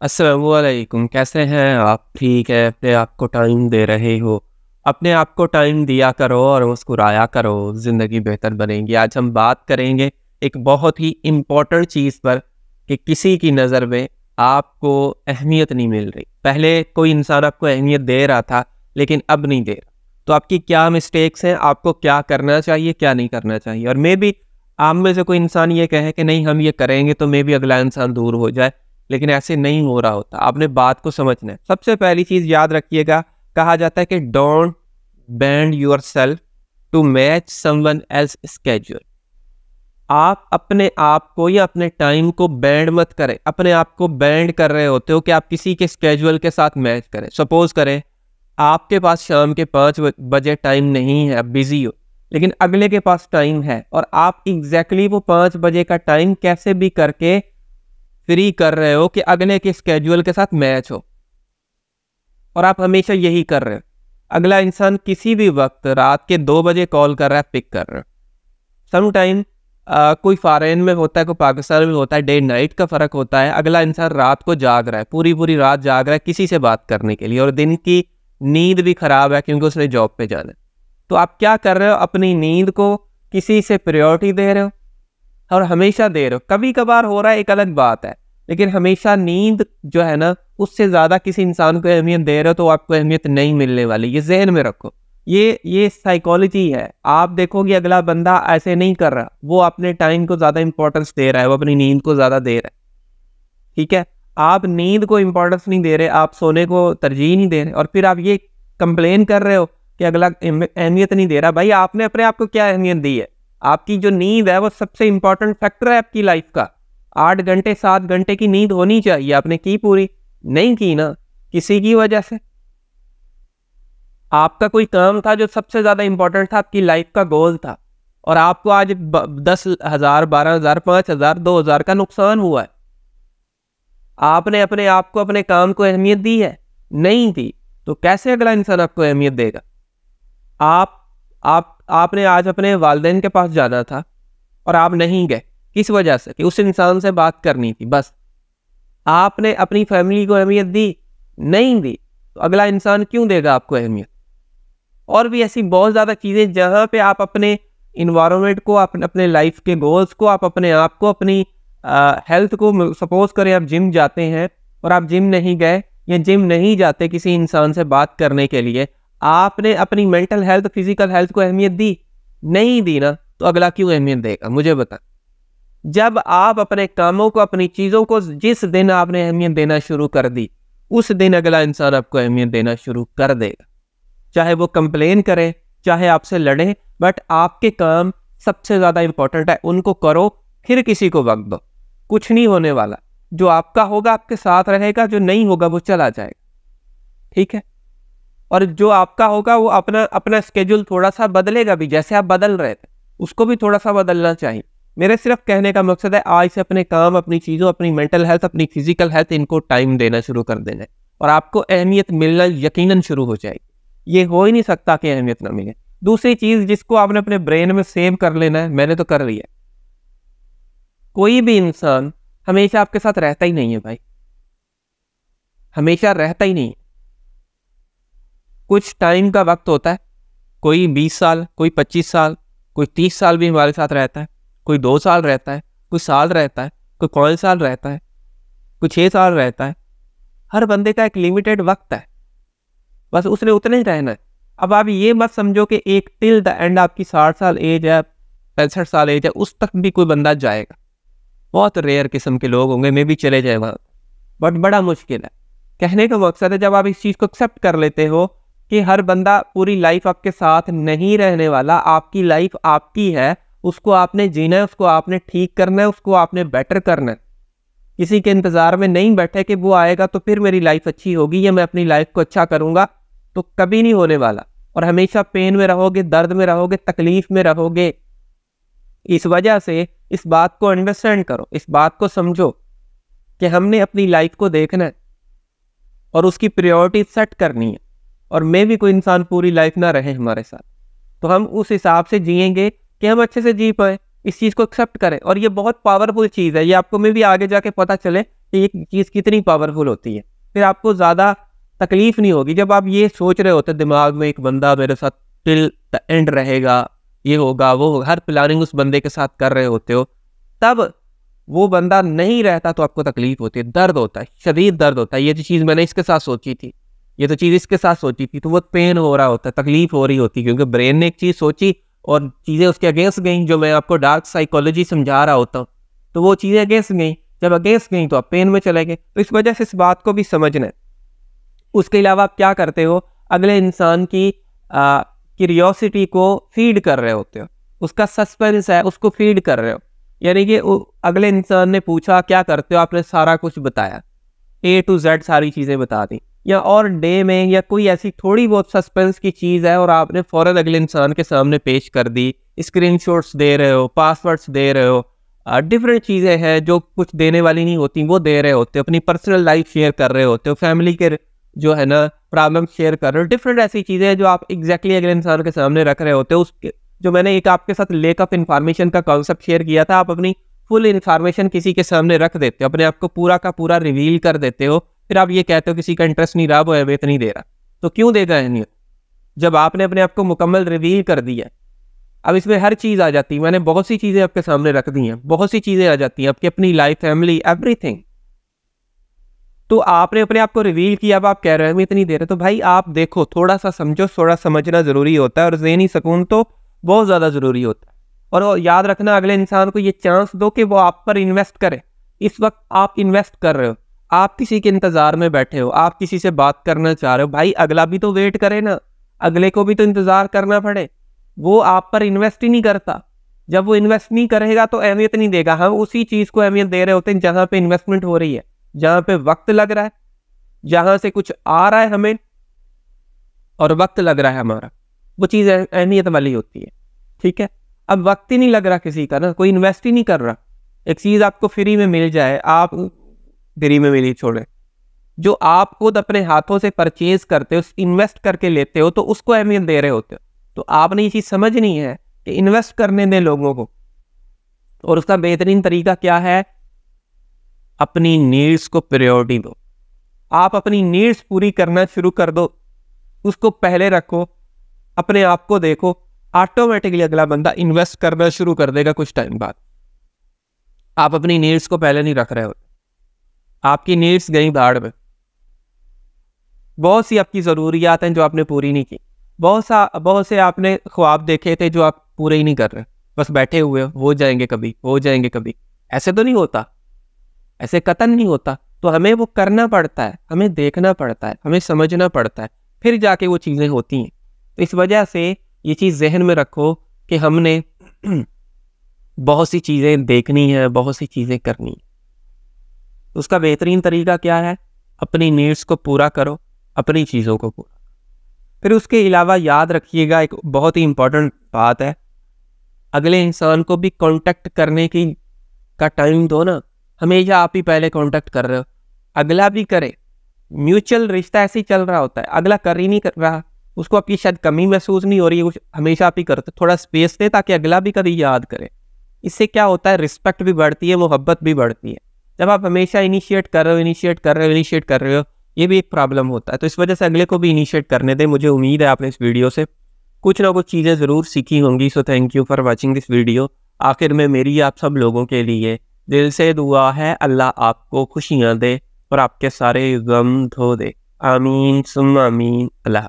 असलकुम कैसे हैं आप? ठीक है, अपने आप को टाइम दे रहे हो। अपने आप को टाइम दिया करो और मुस्कुराया करो, ज़िंदगी बेहतर बनेगी। आज हम बात करेंगे एक बहुत ही इम्पोर्टेंट चीज़ पर कि किसी की नज़र में आपको अहमियत नहीं मिल रही। पहले कोई इंसान आपको अहमियत दे रहा था, लेकिन अब नहीं दे रहा। तो आपकी क्या मिस्टेक्स हैं? आपको क्या करना चाहिए, क्या नहीं करना चाहिए? और मे भी आप में से कोई इंसान ये कहे कि नहीं, हम ये करेंगे तो मे भी अगला इंसान दूर हो जाए। लेकिन ऐसे नहीं हो रहा होता। आपने बात को समझना है। सबसे पहली चीज़ याद रखिएगा, कहा जाता है कि don't bend yourself to match someone else's schedule आप अपने आप को या अपने टाइम को बैंड मत करें। अपने आप को बैंड कर रहे होते हो कि आप किसी के स्केजुअल के साथ मैच करें। सपोज़ करें, आपके पास शाम के पाँच बजे टाइम नहीं है अब बिज़ी हो, लेकिन अगले के पास टाइम है और आप एग्जैक्टली exactly वो पाँच बजे का टाइम कैसे भी करके फ्री कर रहे हो कि अगले के स्केड्यूल के साथ मैच हो। और आप हमेशा यही कर रहे हो। अगला इंसान किसी भी वक्त रात के दो बजे कॉल कर रहा है पिक कर रहा है। समटाइम कोई फॉरेन में होता है, कोई पाकिस्तान में होता है डे नाइट का फ़र्क होता है। अगला इंसान रात को जाग रहा है पूरी पूरी रात जाग रहा है किसी से बात करने के लिए। और दिन की नींद भी ख़राब है क्योंकि उसने जॉब पे जाना है। तो आप क्या कर रहे हो? अपनी नींद को किसी से प्रायोरिटी दे रहे हो और हमेशा दे रहे हो। कभी कभार हो रहा है, एक अलग बात है। लेकिन हमेशा नींद जो है ना, उससे ज़्यादा किसी इंसान को अहमियत दे रहे हो तो आपको अहमियत नहीं मिलने वाली। ये जहन में रखो। ये ये साइकोलॉजी है। आप देखो कि अगला बंदा ऐसे नहीं कर रहा। वो अपने टाइम को ज़्यादा इंपॉर्टेंस दे रहा है, वो अपनी नींद को ज़्यादा दे रहा है। ठीक है? आप नींद को इंपॉर्टेंस नहीं दे रहे, आप सोने को तरजीह नहीं दे रहे और फिर आप ये कंप्लेन कर रहे हो कि अगला अहमियत नहीं दे रहा। भाई, आपने अपने आप को क्या अहमियत दी है? आपकी जो नींद है वो सबसे इंपॉर्टेंट फैक्टर है आपकी लाइफ का। आठ घंटे, सात घंटे की नींद होनी चाहिए। आपने की पूरी? नहीं की ना। किसी की वजह से। आपका कोई काम था जो सबसे ज़्यादा इंपॉर्टेंट था? आपकी लाइफ का गोल था। और आपको आज दस हज़ार, बारह हज़ार, पाँच हज़ार, दो हज़ार का नुकसान हुआ है। आपने अपने आप को, अपने काम को अहमियत दी है? नहीं दी। तो कैसे अगला इंसान आपको अहमियत देगा? आप आप, आपने आज अपने वालदेन के पास जाना था और आप नहीं गए। किस वजह से? कि उस इंसान से बात करनी थी, बस। आपने अपनी फैमिली को अहमियत दी? नहीं दी। तो अगला इंसान क्यों देगा आपको अहमियत? और भी ऐसी बहुत ज़्यादा चीज़ें जहाँ पे आप अपने इन्वायरमेंट को अपने अपने लाइफ के गोल्स को, आप अपने आप को, अपनी हेल्थ को सपोज़ करें आप जिम जाते हैं और आप जिम नहीं गए या जिम नहीं जाते किसी इंसान से बात करने के लिए, आपने अपनी मेंटल हेल्थ फ़िज़िकल हेल्थ को अहमियत दी? नहीं दी ना तो अगला क्यों अहमियत देगा? मुझे बता जब आप अपने कामों को, अपनी चीज़ों को जिस दिन आपने अहमियत देना शुरू कर दी, उस दिन अगला इंसान आपको अहमियत देना शुरू कर देगा। चाहे वो कंप्लेन करें, चाहे आपसे लड़े बट आपके काम सबसे ज़्यादा इंपॉर्टेंट है, उनको करो, फिर किसी को वक्त दो। कुछ नहीं होने वाला। जो आपका होगा, आपके साथ रहेगा, जो नहीं होगा, वो चला जाएगा। ठीक है? और जो आपका होगा, वो अपना अपना स्केड्यूल थोड़ा सा बदलेगा भी, जैसे आप बदल रहे थे, उसको भी थोड़ा सा बदलना चाहिए। मेरे सिर्फ़ कहने का मकसद है, आज से अपने काम, अपनी चीज़ों, अपनी मेंटल हेल्थ अपनी फ़िज़िकल हेल्थ इनको टाइम देना शुरू कर देना है। और आपको अहमियत मिलना यकीनन शुरू हो जाएगी। ये हो ही नहीं सकता कि अहमियत ना मिले। दूसरी चीज़ जिसको आपने अपने ब्रेन में सेव कर लेना है, मैंने तो कर लिया। कोई भी इंसान हमेशा आपके साथ रहता ही नहीं है भाई। हमेशा रहता ही नहीं कुछ टाइम का वक्त होता है, कोई बीस साल, कोई पच्चीस साल, कोई तीस साल भी हमारे साथ रहता है। कोई दो साल रहता है, कोई साल रहता है, कोई पाँच साल रहता है, कोई छः साल रहता है। हर बंदे का एक लिमिटेड वक्त है। बस उसने उतने ही रहना है। अब आप ये मत समझो कि एक टिल द एंड आपकी साठ साल एज है, पैंसठ साल एज है, उस तक भी कोई बंदा जाएगा। बहुत रेयर किस्म के लोग होंगे, मे भी चले जाए वहाँ बट बड़ा मुश्किल है। कहने का मकसद है जब आप इस चीज़ को एक्सेप्ट कर लेते हो कि हर बंदा पूरी लाइफ आपके साथ नहीं रहने वाला, आपकी लाइफ आपकी है उसको आपने जीना है, उसको आपने ठीक करना है, उसको आपने बेटर करना है। किसी के इंतज़ार में नहीं बैठे कि वो आएगा तो फिर मेरी लाइफ अच्छी होगी या मैं अपनी लाइफ को अच्छा करूँगा तो कभी नहीं होने वाला। और हमेशा पेन में रहोगे, दर्द में रहोगे, तकलीफ़ में रहोगे। इस वजह से इस बात को अंडरस्टैंड करो, इस बात को समझो कि हमने अपनी लाइफ को देखना है और उसकी प्रायोरिटी सेट करनी है। और मैं भी कोई इंसान पूरी लाइफ ना रहे हमारे साथ। तो हम उस हिसाब से जिएँगे कि हम अच्छे से जी पाए, इस चीज़ को एक्सेप्ट करें। और ये बहुत पावरफुल चीज़ है। ये आपको में भी आगे जाके पता चले कि ये चीज़ कितनी पावरफुल होती है। फिर आपको ज़्यादा तकलीफ़ नहीं होगी। जब आप ये सोच रहे होते दिमाग में एक बंदा मेरे साथ टिल द एंड रहेगा, ये होगा, वो होगा, हर प्लानिंग उस बंदे के साथ कर रहे होते हो, तब वो बंदा नहीं रहता तो आपको तकलीफ़ होती है, दर्द होता है, शरीर दर्द होता है। ये जो चीज़ मैंने इसके साथ सोची थी, ये तो चीज़ इसके साथ सोची थी तो वो पेन हो रहा होता है, तकलीफ़ हो रही होती क्योंकि ब्रेन ने एक चीज़ सोची और चीज़ें उसके अगेंस्ट गई, जो मैं आपको डार्क साइकोलॉजी समझा रहा होता हूँ। तो वो चीज़ें अगेंस्ट गई। जब अगेंस्ट गई तो आप पेन में चले गए। तो इस वजह से इस बात को भी समझना है। उसके अलावा आप क्या करते हो? अगले इंसान की क्यूरियोसिटी को फ़ीड कर रहे होते हो। उसका सस्पेंस है, उसको फ़ीड कर रहे हो। यानी कि अगले इंसान ने पूछा, क्या करते हो? आपने सारा कुछ बताया। ए टू जेड सारी चीज़ें बता दी। या और डे में या कोई ऐसी थोड़ी बहुत सस्पेंस की चीज़ है और आपने फ़ौरन अगले इंसान के सामने पेश कर दी स्क्रीन दे रहे हो पासवर्ड्स दे रहे हो डिफरेंट चीज़ें हैं जो कुछ देने वाली नहीं होती, वो दे रहे होते हो, अपनी पर्सनल लाइफ शेयर कर रहे होते हो फैमिली के जो है ना प्रॉब्लम शेयर कर रहे हो डिफरेंट ऐसी चीज़ें हैं जो आप एग्जैक्टली अगले इंसान के सामने रख रहे होते हो, उसके, जो मैंने एक आपके साथ लेक ऑफ़ इन्फॉर्मेशन का कॉन्सेप्ट शेयर किया था, आप अपनी फुल इन्फॉर्मेशन किसी के सामने रख देते हो, अपने आप को पूरा का पूरा रिवील कर देते हो फिर आप ये कहते हो किसी का इंटरेस्ट नहीं रहा, वो अहमियत नहीं दे रहा। तो क्यों देगा अहमियत जब आपने अपने आप को मुकम्मल रिवील कर दिया अब इसमें हर चीज़ आ जाती है। मैंने बहुत सी चीज़ें आपके सामने रख दी हैं, बहुत सी चीज़ें आ जाती हैं, आपकी अपनी लाइफ फैमिली एवरीथिंग तो आपने अपने आप को रिवील किया, अब आप कह रहे हैं इतनी देर है। तो भाई आप देखो थोड़ा सा समझो, थोड़ा समझना ज़रूरी होता है और जहनी सुकून तो बहुत ज़्यादा ज़रूरी होता है। और याद रखना, अगले इंसान को ये चांस दो कि वो आप पर इन्वेस्ट करे। इस वक्त आप इन्वेस्ट कर रहे हो। आप किसी के इंतज़ार में बैठे हो, आप किसी से बात करना चाह रहे हो, भाई अगला भी तो वेट करे ना, अगले को भी तो इंतज़ार करना पड़े। वो आप पर इन्वेस्ट ही नहीं करता। जब वो इन्वेस्ट नहीं करेगा तो अहमियत नहीं देगा। हम उसी चीज़ को अहमियत दे रहे होते हैं जहाँ पे इन्वेस्टमेंट हो रही है, जहाँ पे वक्त लग रहा है, जहाँ से कुछ आ रहा है हमें और वक्त लग रहा है हमारा। वो चीज़ अहमियत वाली होती है, ठीक है? अब वक्त ही नहीं लग रहा किसी का ना, कोई इन्वेस्ट ही नहीं कर रहा। एक चीज़ आपको फ्री में मिल जाए, आप फ्री में मिली छोड़े। जो आप खुद अपने हाथों से परचेज करते हो इन्वेस्ट करके लेते हो तो उसको अहमियत दे रहे होते हो। तो आपने ये चीज़ समझनी है कि इन्वेस्ट करने दें लोगों को। और उसका बेहतरीन तरीका क्या है? अपनी नीड्स को प्रायोरिटी दो। आप अपनी नीड्स पूरी करना शुरू कर दो। उसको पहले रखो, अपने आप को देखो ऑटोमेटिकली अगला बंदा इन्वेस्ट करना शुरू कर देगा कुछ टाइम बाद। आप अपनी नीड्स को पहले नहीं रख रहे हो आपकी नीड्स गई भाड़ में। बहुत सी आपकी ज़रूरियात हैं जो आपने पूरी नहीं की। बहुत सा, बहुत से आपने ख्वाब देखे थे जो आप पूरे ही नहीं कर रहे। बस बैठे हुए हो जाएँगे कभी हो जाएँगे कभी। ऐसे तो नहीं होता। ऐसे कतन नहीं होता। तो हमें वो करना पड़ता है, हमें देखना पड़ता है, हमें समझना पड़ता है, फिर जाके वो चीज़ें होती हैं। तो इस वजह से ये चीज़ जहन में रखो कि हमने बहुत सी चीज़ें देखनी है, बहुत सी चीज़ें करनी है। उसका बेहतरीन तरीका क्या है? अपनी नीड्स को पूरा करो, अपनी चीज़ों को पूरा। फिर उसके अलावा याद रखिएगा, एक बहुत ही इम्पोर्टेंट बात है। अगले इंसान को भी कांटेक्ट करने की, का टाइम दो ना। हमेशा आप ही पहले कांटेक्ट कर रहे हो। अगला भी करे। म्यूचुअल रिश्ता ऐसे ही चल रहा होता है। अगला कर ही नहीं कर रहा। उसको आपकी शायद कमी महसूस नहीं हो रही है। कुछ हमेशा आप ही करते थोड़ा स्पेस दे ताकि अगला भी कभी याद करे। इससे क्या होता है? रिस्पेक्ट भी बढ़ती है, मोहब्बत भी बढ़ती है। जब आप हमेशा इनिशिएट कर रहे हो इनिशिएट कर रहे हो इनिशिएट कर रहे हो, ये भी एक प्रॉब्लम होता है। तो इस वजह से अगले को भी इनिशिएट करने दें। मुझे उम्मीद है आपने इस वीडियो से कुछ ना कुछ चीज़ें ज़रूर सीखी होंगी। So thank you for watching this video आखिर में मेरी आप सब लोगों के लिए दिल से दुआ है, अल्लाह आपको खुशियाँ दे और आपके सारे गम धो दे। आमीन सुम आमीन, अल्लाह